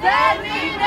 Dead meat.